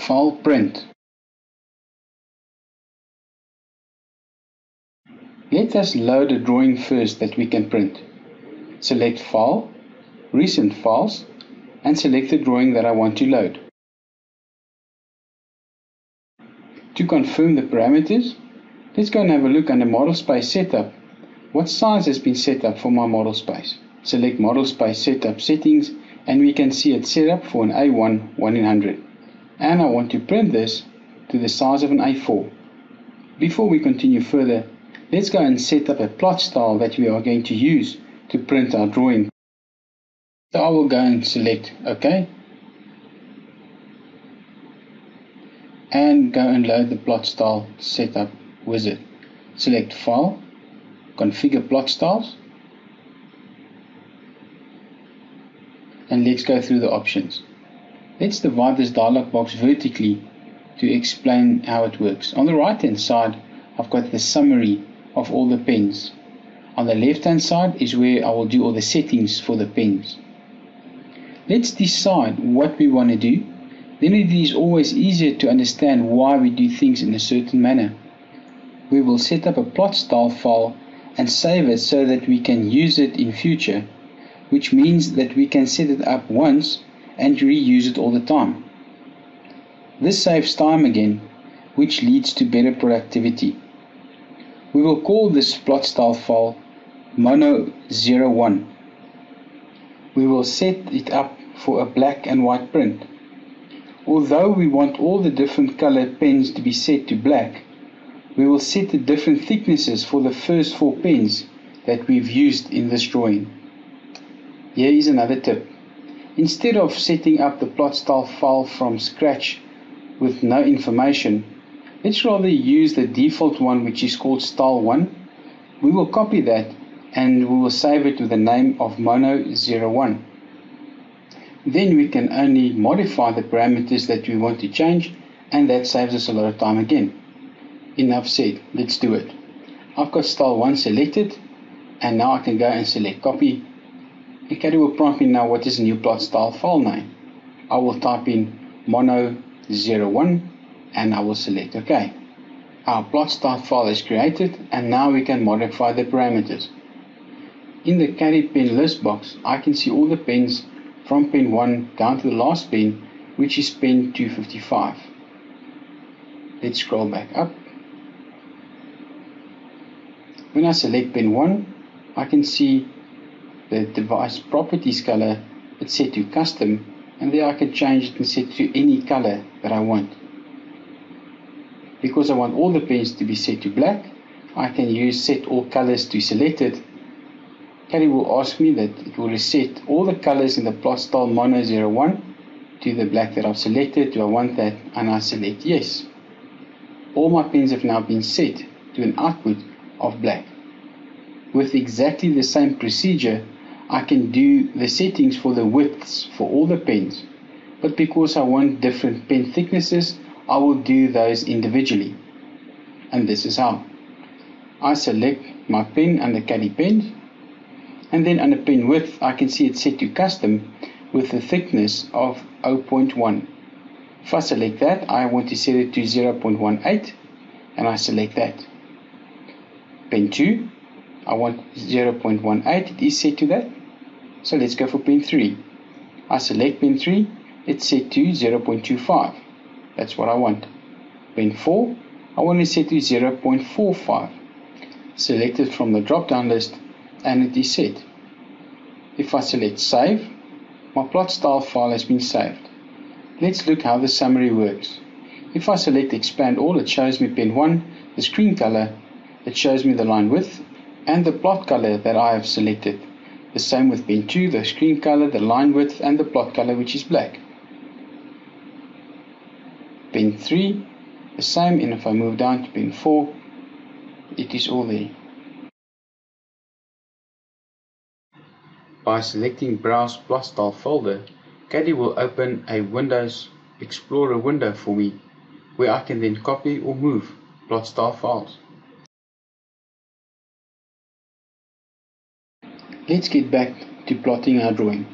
File Print. Let us load a drawing first that we can print. Select File, Recent Files, and select the drawing that I want to load. To confirm the parameters, let's go and have a look under Model Space Setup. What size has been set up for my model space? Select Model Space Setup Settings and we can see it's set up for an A1 1 in 100. And I want to print this to the size of an A4. Before we continue further, Let's go and set up a plot style that we are going to use to print our drawing. So I will go and select OK and go and load the plot style setup wizard. Select File, Configure Plot Styles and let's go through the options. Let's divide this dialog box vertically to explain how it works. On the right hand side I've got the summary of all the pens. On the left hand side is where I will do all the settings for the pens. Let's decide what we want to do. Then it is always easier to understand why we do things in a certain manner. We will set up a plot style file and save it so that we can use it in future, which means that we can set it up once and reuse it all the time. This saves time again, which leads to better productivity. We will call this plot style file mono01. We will set it up for a black and white print. Although we want all the different color pens to be set to black, we will set the different thicknesses for the first four pens that we've used in this drawing. Here is another tip. Instead of setting up the plot style file from scratch with no information, Let's rather use the default one which is called style1. We will copy that and we will save it with the name of mono01. Then we can only modify the parameters that we want to change and that saves us a lot of time again. Enough said, let's do it. I've got style1 selected and now I can go and select copy. And will prompt me now what is new plot style file name. I will type in mono01 and I will select OK. Our plot style file is created and now we can modify the parameters. In the caddy pen list box I can see all the pens from pen 1 down to the last pen which is pen 255. Let's scroll back up. When I select pen 1 I can see the device properties color it's set to custom and there I can change it and set to any color that I want. Because I want all the pens to be set to black, I can use set all colors to select it. Caddy will ask me that it will reset all the colors in the plot style mono 01 to the black that I've selected. Do I want that? And I select yes. All my pens have now been set to an output of black. With exactly the same procedure, I can do the settings for the widths for all the pens. But because I want different pen thicknesses, I will do those individually. And this is how. I select my pen under caddy pen and then under pen width I can see it set to custom with a thickness of 0.1. If I select that I want to set it to 0.18 and I select that. Pen 2 I want 0.18 it is set to that. So let's go for pin 3. I select pin 3 it's set to 0.25 that's what I want. Pin 4, I want to set to 0.45. Select it from the drop down list and it is set. If I select save, my plot style file has been saved. Let's look how the summary works. If I select expand all, it shows me pin 1, the screen color, it shows me the line width, and the plot color that I have selected. The same with pen 2, the screen color, the line width, and the plot color which is black pin 3 the same and if I move down to pin 4 it is all there. By selecting browse plot style folder Caddy will open a Windows Explorer window for me where I can then copy or move plot style files. Let's get back to plotting our drawing.